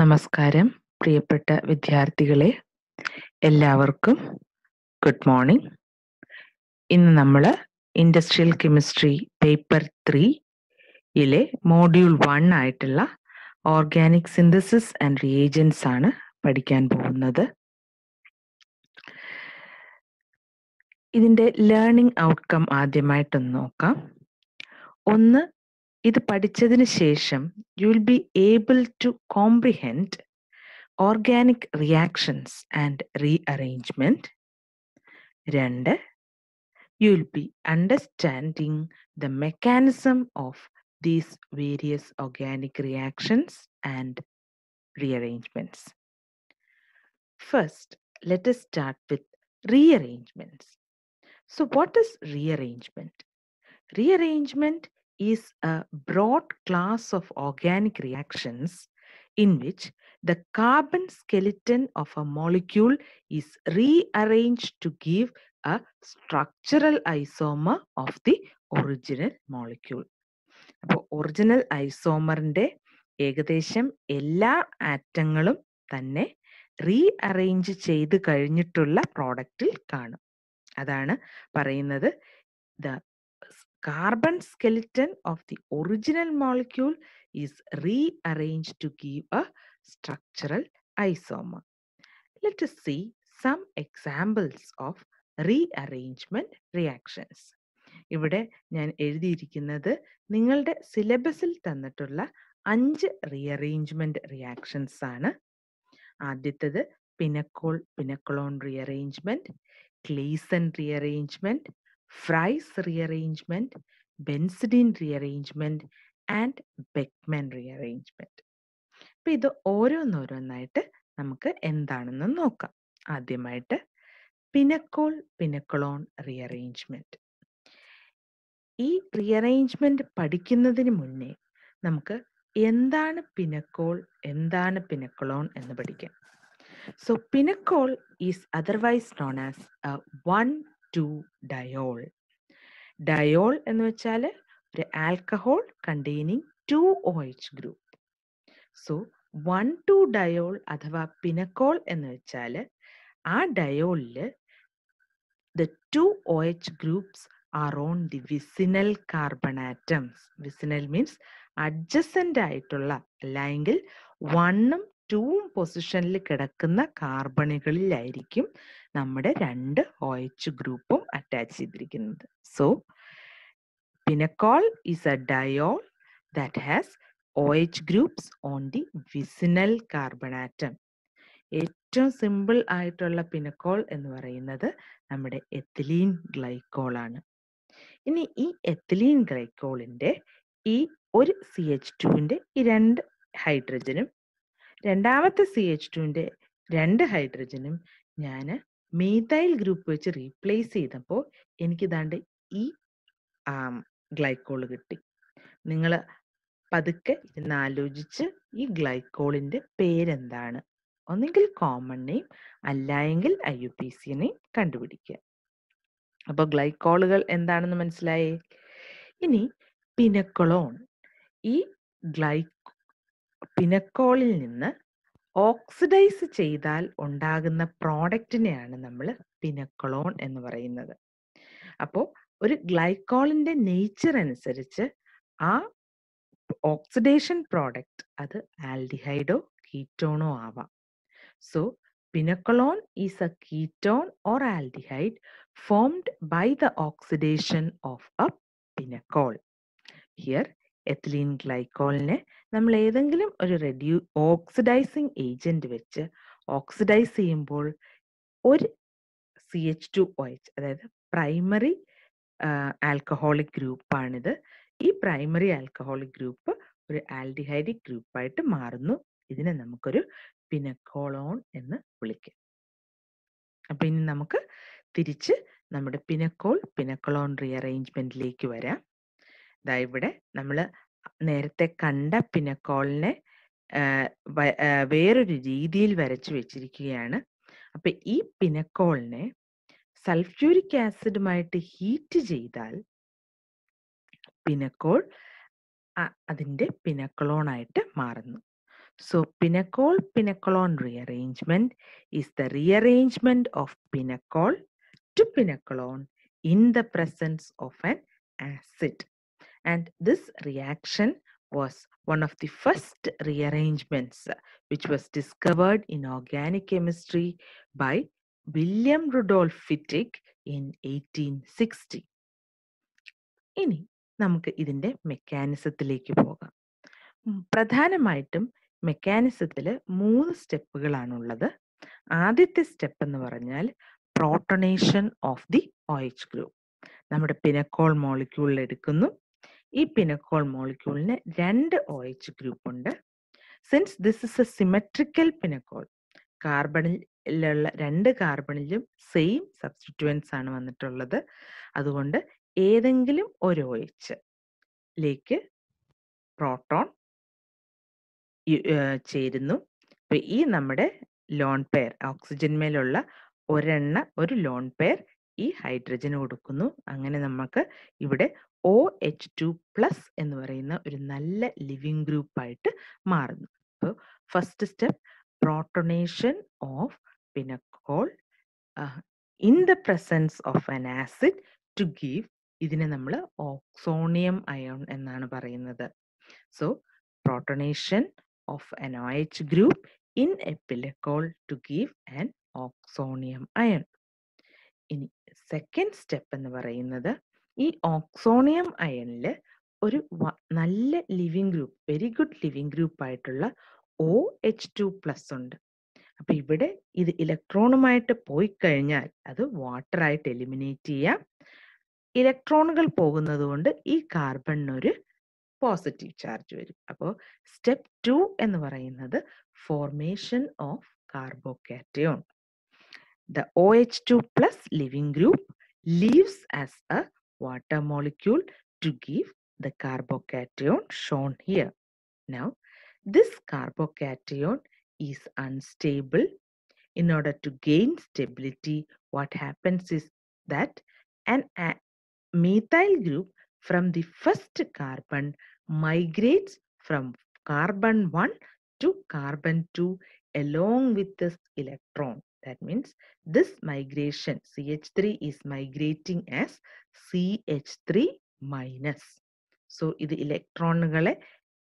നമസ്കാരം. പ്രിയപ്പെട്ട വിദ്യാർത്ഥികളെ എല്ലാവർക്കും ഗുഡ് മോർണിംഗ്. ഇന്ന് നമ്മൾ ഇൻഡസ്ട്രിയൽ കെമിസ്ട്രി പേപ്പർ ത്രീയിലെ മോഡ്യൂൾ വൺ ആയിട്ടുള്ള ഓർഗാനിക് സിന്തസിസ് ആൻഡ് റിയേജൻസ് ആണ് പഠിക്കാൻ പോകുന്നത്. ഇതിന്റെ ലേണിംഗ് ഔട്ട്കം ആദ്യമായിട്ടൊന്ന് നോക്കാം. ഒന്ന് ഇത് പഠിച്ചതിന് ശേഷം you will be able to comprehend organic reactions and rearrangement രണ്ട് you will be understanding the mechanism of these various organic reactions and rearrangements. First, let us start with rearrangements. So, what is rearrangement? Rearrangement is a broad class of organic reactions in which the carbon skeleton of a molecule is rearranged to give a structural isomer of the original molecule. അപ്പോൾ original ഐസോമറിന്റെ ഏകദേശം എല്ലാ ആറ്റങ്ങളും തന്നെ re arrange ചെയ്ത് കഴിഞ്ഞിട്ടുള്ള പ്രോഡക്റ്റിൽ കാണും അതാണ് പറയുന്നത് the carbon skeleton of the original molecule is rearrange to give a structural isomer let see some examples of rearrangement reactions ഇവിടെ ഞാൻ എഴുതിയിരിക്കുന്നത് നിങ്ങളുടെ സിലബസിൽ തന്നിട്ടുള്ള അഞ്ച് റീ അറേഞ്ച്മെന്റ് റിയാക്ഷൻസ് ആണ്. ആദ്യത്തേത് pinacol pinacolone rearrangement Claisen rearrangement Fries rearrangement benzidine rearrangement and Beckmann rearrangement അപ്പൊ ഇത് ഓരോന്നോരോന്നായിട്ട് നമുക്ക് എന്താണെന്ന് നോക്കാം. ആദ്യമായിട്ട് പിനക്കോൾ പിനക്കോളോൺ റീഅറേഞ്ച്മെന്റ് ഈ റീഅറേഞ്ച്മെന്റ് പഠിക്കുന്നതിന് മുന്നേ നമുക്ക് എന്താണ് പിനക്കോൾ എന്താണ് പിനക്കോളോൺ എന്ന് പഠിക്കാം. So pinacol is otherwise known as one two diol. Diol എന്ന് വെച്ചാൽ ഒരു alcohol containing two O H group so one two diol അഥവാ പിനക്കോൾ എന്ന് വെച്ചാൽ ആ ഡയോളിൽ the two O H groups are on the vicinal carbon atoms vicinal means adjacent ആയിട്ടുള്ള അല്ലെങ്കിൽ വണ്ണും ടൂവും പൊസിഷനിൽ കിടക്കുന്ന കാർബണുകളിലായിരിക്കും നമ്മുടെ രണ്ട് ഒ എച്ച് ഗ്രൂപ്പും അറ്റാച്ച് ചെയ്തിരിക്കുന്നത്. So pinacol is a diol that has O H groups on the vicinal carbon atom ഏറ്റവും സിമ്പിൾ ആയിട്ടുള്ള പിനക്കോൾ എന്ന് പറയുന്നത് നമ്മുടെ എത്തിലീൻ ഗ്ലൈക്കോൾ ആണ്. ഇനി ഈ എത്തിലീൻ ഗ്ലൈക്കോളിന്റെ ഈ ഒരു സി എച്ച് ടുവിന്റെ ഈ രണ്ട് ഹൈഡ്രജനും രണ്ടാമത്തെ സി എച്ച് ടുവിന്റെ രണ്ട് ഹൈഡ്രജനും ഞാൻ മീതൈൽ ഗ്രൂപ്പ് വെച്ച് റീപ്ലേസ് ചെയ്തപ്പോൾ എനിക്ക് ദാണ്ട് ഈ ഗ്ലൈക്കോൾ കിട്ടി. നിങ്ങൾ പതുക്കെ ഇന്ന് ആലോചിച്ച് ഈ ഗ്ലൈക്കോളിന്റെ പേരെന്താണ്? ഒന്നെങ്കിൽ common name അല്ലായെങ്കിൽ I U P C name കണ്ടുപിടിക്കുക. അപ്പൊ ഗ്ലൈക്കോളുകൾ എന്താണെന്ന് മനസ്സിലായേ? ഇനി പിനക്കൊളോൺ ഈ ഗ്ലൈ പിനക്കോളിൽ നിന്ന് ഓക്സിഡൈസ് ചെയ്താൽ ഉണ്ടാകുന്ന പ്രോഡക്റ്റിനെയാണ് നമ്മൾ പിനക്കോളോൺ എന്ന് പറയുന്നത്. അപ്പോൾ ഒരു ഗ്ലൈക്കോളിന്റെ നേച്ചർ അനുസരിച്ച് ആ ഓക്സിഡേഷൻ പ്രോഡക്റ്റ് അത് ആൽഡിഹൈഡോ കീറ്റോണോ ആവാം. So pinacolone is a ketone or aldehyde formed by the oxidation of a pinacol. Here ethylene ഗ്ലൈക്കോളിനെ നമ്മൾ ഏതെങ്കിലും ഒരു റെഡ്യൂ ഓക്സിഡൈസിങ് ഏജന്റ് വെച്ച് ഓക്സിഡൈസ് ചെയ്യുമ്പോൾ ഒരു C H two O H അതായത് പ്രൈമറി ആൽക്കഹോളിക് ഗ്രൂപ്പാണിത്. ഈ പ്രൈമറി ആൽക്കഹോളിക് ഗ്രൂപ്പ് ഒരു ആൽഡിഹൈഡിക് ഗ്രൂപ്പായിട്ട് മാറുന്നു. ഇതിനെ നമുക്കൊരു പിനക്കോളോൺ എന്ന് വിളിക്കാം. അപ്പൊ ഇനി നമുക്ക് തിരിച്ച് നമ്മുടെ പിനക്കോൾ പിനക്കോളോൺ റീഅറേഞ്ച്മെന്റിലേക്ക് വരാം. ഇതാ ഇവിടെ നമ്മൾ നേരത്തെ കണ്ട പിനക്കോളിനെ വേറൊരു രീതിയിൽ വരച്ചു വെച്ചിരിക്കുകയാണ്. അപ്പൊ ഈ പിനക്കോളിനെ സൾഫ്യൂരിക് ആസിഡുമായിട്ട് ഹീറ്റ് ചെയ്താൽ പിനക്കോൾ അതിന്റെ അതിന്റെ പിനക്കളോണായിട്ട് മാറുന്നു. So pinacol pinacolone rearrangement is the rearrangement of pinacol to pinacolone in the presence of an acid. And this reaction was one of the first rearrangements uh, which was discovered in organic chemistry by William Rudolf Fittig in 1860. ഇനി നമുക്ക് ഇതിന്റെ മെക്കാനിസത്തിലേക്ക് പോകാം പ്രധാനമായിട്ടും മെക്കാനിസത്തിൽ മൂന്ന് സ്റ്റെപ്പുകളാണുള്ളത് ആദ്യത്തെ step എന്ന് പറഞ്ഞാൽ protonation of the OH group നമ്മുടെ പിനക്കോൾ മോളിക്യൂളിൽ എടുക്കുന്നു ഈ പിനക്കോൾ മോളിക്യൂളിന് രണ്ട് ഒ എച്ച് ഗ്രൂപ്പ് ഉണ്ട്. Since this is a symmetrical pinacol കാർബണിലുള്ള രണ്ട് കാർബണിലും സെയിം സബ്സ്റ്റിറ്റുവൻസ് ആണ് വന്നിട്ടുള്ളത്. അതുകൊണ്ട് ഏതെങ്കിലും ഒരു ഒ എച്ച് ലേക്ക് പ്രോട്ടോൺ ചേരുന്നു. അപ്പൊ ഈ നമ്മുടെ ലോൺ പെയർ ഓക്സിജൻ മേലുള്ള ഒരെണ്ണ ഒരു ലോൺ പെയർ ഈ ഹൈഡ്രജന് കൊടുക്കുന്നു. അങ്ങനെ നമുക്ക് ഇവിടെ ഒ എച്ച് ടു പ്ലസ് എന്ന് പറയുന്ന ഒരു നല്ല ലിവിങ് ഗ്രൂപ്പായിട്ട് മാറുന്നു. അപ്പോൾ first step protonation of pinacol in the presence of an acid to give ഇതിനെ നമ്മൾ ഓക്സോണിയം അയോൺ എന്നാണ് പറയുന്നത്. So protonation of an O H group in a pinacol to give an oxonium ion ഇനി second step എന്ന് പറയുന്നത് ഈ oxonium അയണിൽ ഒരു നല്ല leaving group very good leaving group ആയിട്ടുള്ള ഒ എച്ച് ടു പ്ലസ് ഉണ്ട്. അപ്പൊ ഇവിടെ ഇത് ഇലക്ട്രോണുമായിട്ട് പോയി കഴിഞ്ഞാൽ അത് വാട്ടർ ആയിട്ട് എലിമിനേറ്റ് ചെയ്യാം. ഇലക്ട്രോണുകൾ പോകുന്നത് കൊണ്ട് ഈ കാർബണിനൊരു പോസിറ്റീവ് ചാർജ് വരും. അപ്പോൾ സ്റ്റെപ്പ് ടു എന്ന് പറയുന്നത് formation of carbocation. the OH2 plus living group leaves as a water molecule to give the carbocation shown here. Now, this carbocation is unstable. In order to gain stability, what happens is that an methyl group from the first carbon migrates from carbon 1 to carbon 2 along with this electron. That means this migration CH3 is migrating as CH3 minus. So ഇത് ഇലക്ട്രോണുകളെ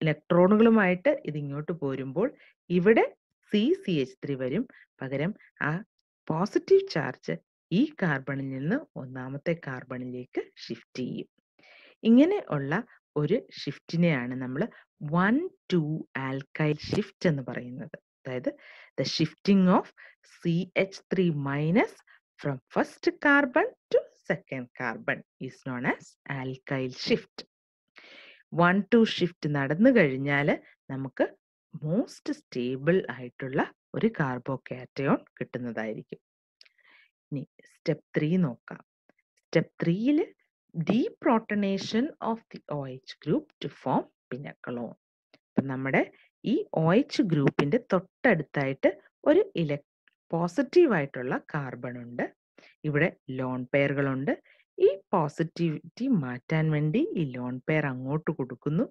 ഇലക്ട്രോണുകളുമായിട്ട് ഇത് ഇങ്ങോട്ട് പോരുമ്പോൾ ഇവിടെ C C H three വരും. പകരം ആ positive charge ഈ കാർബണിൽ നിന്ന് ഒന്നാമത്തെ കാർബണിലേക്ക് ഷിഫ്റ്റ് ചെയ്യും. ഇങ്ങനെ ഉള്ള ഒരു ഷിഫ്റ്റിനെയാണ് നമ്മൾ വൺ ടു ആൽക്കൈൽ ഷിഫ്റ്റ് എന്ന് പറയുന്നത്. അതായത് the shifting of C H three minus from first carbon to second carbon is known as alkyl shift one two shift നടന്നു കഴിഞ്ഞാൽ നമുക്ക് മോസ്റ്റ് സ്റ്റേബിൾ ആയിട്ടുള്ള ഒരു കാർബോകാറ്റയോൺ കിട്ടുന്നതായിരിക്കും. ഇനി സ്റ്റെപ്പ് ത്രീ നോക്കാം. സ്റ്റെപ്പ് ത്രീയിൽ deprotonation of the O H group to form pinacolone അപ്പം നമ്മുടെ ഈ ഒ എച്ച് ഗ്രൂപ്പിന്റെ തൊട്ടടുത്തായിട്ട് ഒരു ഇല പോസിറ്റീവ് ആയിട്ടുള്ള കാർബൺ ഉണ്ട്. ഇവിടെ ലോൺ പെയറുകളുണ്ട് ഈ പോസിറ്റിവിറ്റി മാറ്റാൻ വേണ്ടി ഈ ലോൺ പെയർ അങ്ങോട്ട് കൊടുക്കുന്നു.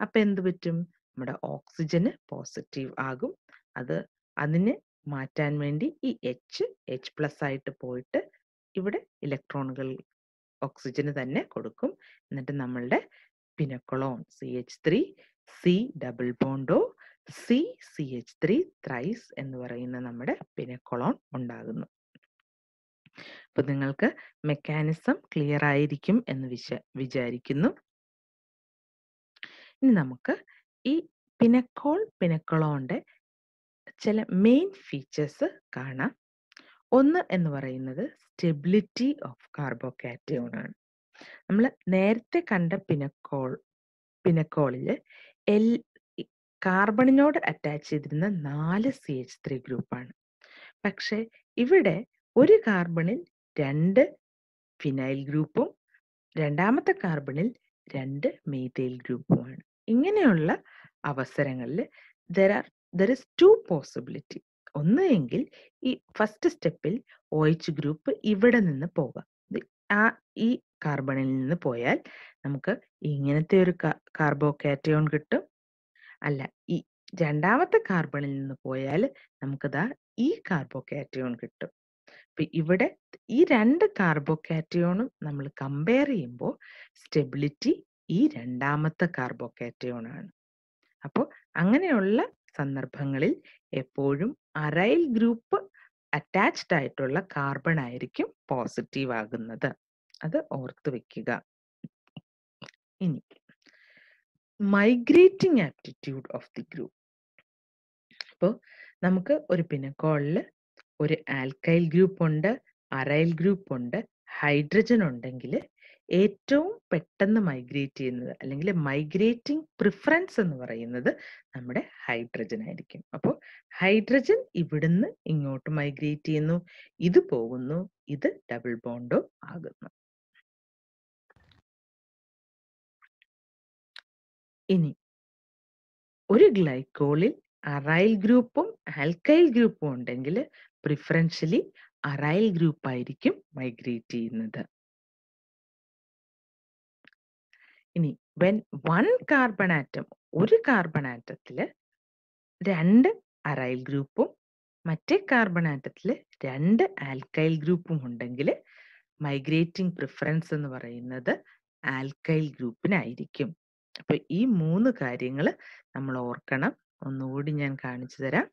അപ്പൊ എന്ത് പറ്റും? നമ്മുടെ ഓക്സിജന് പോസിറ്റീവ് ആകും. അത് അതിന് മാറ്റാൻ വേണ്ടി ഈ എച്ച് എച്ച് പ്ലസ് ആയിട്ട് പോയിട്ട് ഇവിടെ ഇലക്ട്രോണുകൾ ഓക്സിജന് തന്നെ കൊടുക്കും. എന്നിട്ട് നമ്മളുടെ pinacolone C H three C double ബോണ്ടോ C C H three thrice എന്ന് പറയുന്ന നമ്മുടെ പിനക്കൊളോൺ ഉണ്ടാകുന്നു. അപ്പൊ നിങ്ങൾക്ക് മെക്കാനിസം ക്ലിയർ ആയിരിക്കും എന്ന് വിശ വിചാരിക്കുന്നു. ഇനി നമുക്ക് ഈ പിനക്കോൾ പിനക്കൊളോന്റെ ചില മെയിൻ ഫീച്ചേഴ്സ് കാണാം. ഒന്ന് എന്ന് പറയുന്നത് സ്റ്റെബിലിറ്റി ഓഫ് കാർബോകാറ്റയോൺ ആണ്. നമ്മൾ നേരത്തെ കണ്ട പിനക്കോൾ പിനക്കോളിൽ എൽ കാർബണിനോട് അറ്റാച്ച് ചെയ്തിരുന്ന നാല് സി എച്ച് ത്രീ ഗ്രൂപ്പാണ്. പക്ഷെ ഇവിടെ ഒരു കാർബണിൽ രണ്ട് ഫിനൈൽ ഗ്രൂപ്പും രണ്ടാമത്തെ കാർബണിൽ രണ്ട് മീഥൈൽ ഗ്രൂപ്പുമാണ്. ഇങ്ങനെയുള്ള അവസരങ്ങളിൽ there are there is two possibility ഒന്ന് എങ്കിൽ ഈ ഫസ്റ്റ് സ്റ്റെപ്പിൽ ഒ എച്ച് ഗ്രൂപ്പ് ഇവിടെ നിന്ന് പോകാം. ആ ഈ കാർബണിൽ നിന്ന് പോയാൽ നമുക്ക് ഇങ്ങനത്തെ ഒരു കാർബോകാറ്റയോൺ കിട്ടും. അല്ല ഈ രണ്ടാമത്തെ കാർബണിൽ നിന്ന് പോയാൽ നമുക്കിതാ ഈ കാർബോകാറ്റയോൺ കിട്ടും. അപ്പൊ ഇവിടെ ഈ രണ്ട് കാർബോകാറ്റയോണും നമ്മൾ കമ്പയർ ചെയ്യുമ്പോൾ സ്റ്റെബിലിറ്റി ഈ രണ്ടാമത്തെ കാർബോകാറ്റയോൺ ആണ് അപ്പോൾ അങ്ങനെയുള്ള സന്ദർഭങ്ങളിൽ എപ്പോഴും അറൈൽ ഗ്രൂപ്പ് അറ്റാച്ച്ഡ് ആയിട്ടുള്ള കാർബൺ ആയിരിക്കും പോസിറ്റീവ് ആകുന്നത്. അത് ഓർത്ത് വെക്കുക. ഇനി migrating aptitude of the group അപ്പോൾ നമുക്ക് ഒരു പിനക്കോളിൽ ഒരു ആൽക്കൈൽ ഗ്രൂപ്പ് ഉണ്ട് അറൈൽ ഗ്രൂപ്പ് ഉണ്ട് ഹൈഡ്രജൻ ഉണ്ടെങ്കിൽ ഏറ്റവും പെട്ടെന്ന് മൈഗ്രേറ്റ് ചെയ്യുന്നത് അല്ലെങ്കിൽ മൈഗ്രേറ്റിംഗ് പ്രിഫറൻസ് എന്ന് പറയുന്നത് നമ്മുടെ ഹൈഡ്രജൻ ആയിരിക്കും. അപ്പോൾ ഹൈഡ്രജൻ ഇവിടുന്ന് ഇങ്ങോട്ട് മൈഗ്രേറ്റ് ചെയ്യുന്നു ഇത് പോകുന്നു ഇത് ഡബിൾ ബോണ്ടോ ആകുന്നു. ഇനി ഒരു ഗ്ലൈക്കോളിൽ അറൈൽ ഗ്രൂപ്പും ആൽക്കൈൽ ഗ്രൂപ്പും ഉണ്ടെങ്കിൽ പ്രിഫറൻഷ്യലി അറൈൽ ഗ്രൂപ്പ് ആയിരിക്കും മൈഗ്രേറ്റ് ചെയ്യുന്നത്. ഇനി വെൻ വൺ കാർബൺ ആറ്റം ഒരു കാർബൺ ആറ്റത്തിൽ രണ്ട് അറൈൽ ഗ്രൂപ്പും മറ്റേ കാർബൺ ആറ്റത്തിൽ രണ്ട് ആൽക്കൈൽ ഗ്രൂപ്പും ഉണ്ടെങ്കിൽ മൈഗ്രേറ്റിംഗ് പ്രിഫറൻസ് എന്ന് പറയുന്നത് ആൽക്കൈൽ ഗ്രൂപ്പിനായിരിക്കും. അപ്പൊ ഈ മൂന്ന് കാര്യങ്ങൾ നമ്മൾ ഓർക്കണം. ഒന്നുകൂടി ഞാൻ കാണിച്ചു തരാം.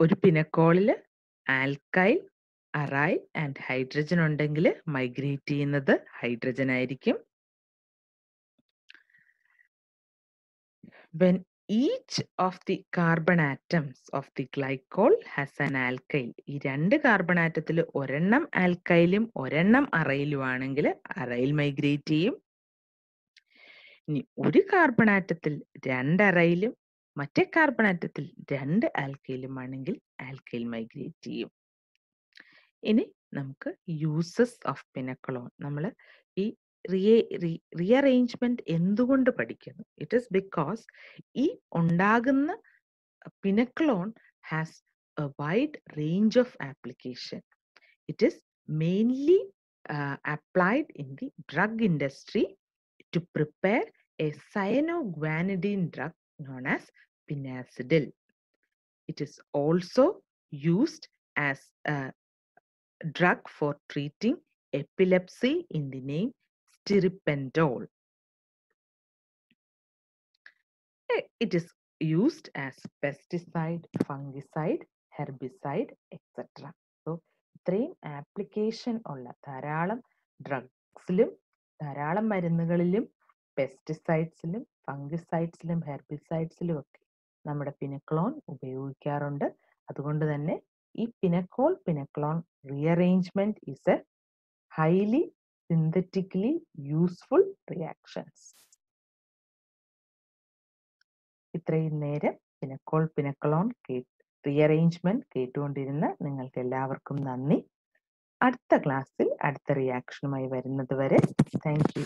ഒരു പിനക്കോളിൽ ആൽക്കൈൽ അറൈൽ ആൻഡ് ഹൈഡ്രജൻ ഉണ്ടെങ്കിൽ മൈഗ്രേറ്റ് ചെയ്യുന്നത് ഹൈഡ്രജൻ ആയിരിക്കും. When each of the carbon atoms of the glycol has an alkyl ഈ രണ്ട് കാർബൺ ആറ്റത്തിൽ ഒരെണ്ണം ആൽക്കൈലും ഒരെണ്ണം അറയിലും ആണെങ്കിൽ അറയിൽ മൈഗ്രേറ്റ് ചെയ്യും. ഇനി ഒരു കാർബൺ ആറ്റത്തിൽ രണ്ട് അറയിലും മറ്റേ കാർബൺ ആറ്റത്തിൽ രണ്ട് ആൽക്കൈലും ആണെങ്കിൽ ആൽക്കൈൽ മൈഗ്രേറ്റ് ചെയ്യും. ഇനി നമുക്ക് യൂസസ് ഓഫ് പിനക്കളോൺ നമ്മൾ ഈ റിയേ റിയറേഞ്ച്മെന്റ് എന്തുകൊണ്ട് പഠിക്കുന്നു ഇറ്റ് ഇസ് ബിക്കോസ് ഈ ഉണ്ടാകുന്ന pinacolone has a wide range of application it is mainly applied in the drug industry to prepare a cyanoguanidine drug known as pinacidil. It is also used as a drug for treating epilepsy in the name stiripendol. It is used as pesticide, fungicide, herbicide, etc. So, ഇത്രയും application ഉള്ള ധാരാളം ഡ്രഗ്സിലും ധാരാളം മരുന്നുകളിലും പെസ്റ്റിസൈഡ്സിലും ഫംഗിസൈഡ്സിലും ഹെർബിസൈഡ്സിലും ഒക്കെ നമ്മുടെ പിനക്ലോൺ ഉപയോഗിക്കാറുണ്ട് അതുകൊണ്ട് തന്നെ ഈ pinacol pinacolone rearrangement is a highly synthetically useful reactions ഇത്രയും നേരം പിനക്കോൾ പിനക്ലോൺ റീഅറേഞ്ച്മെന്റ് കേട്ടുകൊണ്ടിരുന്ന നിങ്ങൾക്ക് എല്ലാവർക്കും നന്ദി. അടുത്ത ക്ലാസ്സിൽ അടുത്ത റിയാക്ഷനുമായി വരുന്നത് വരെ താങ്ക് യു